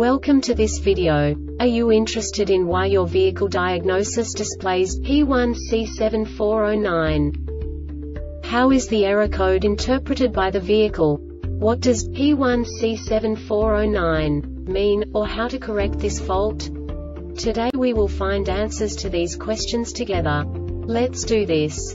Welcome to this video. Are you interested in why your vehicle diagnosis displays P1C7409? How is the error code interpreted by the vehicle? What does P1C7409 mean, or how to correct this fault? Today we will find answers to these questions together. Let's do this.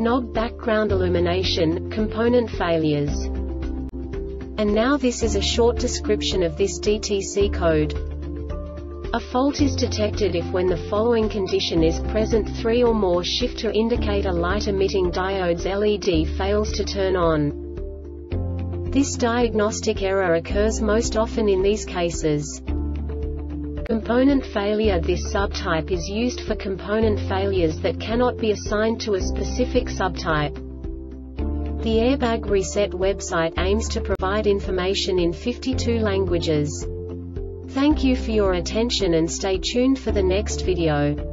knob background illumination, component failures. And now this is a short description of this DTC code. A fault is detected if when the following condition is present three or more shifter indicator light emitting diodes LED fails to turn on. This diagnostic error occurs most often in these cases. Component failure This subtype is used for component failures that cannot be assigned to a specific subtype. The Airbag Reset website aims to provide information in 52 languages. Thank you for your attention and stay tuned for the next video.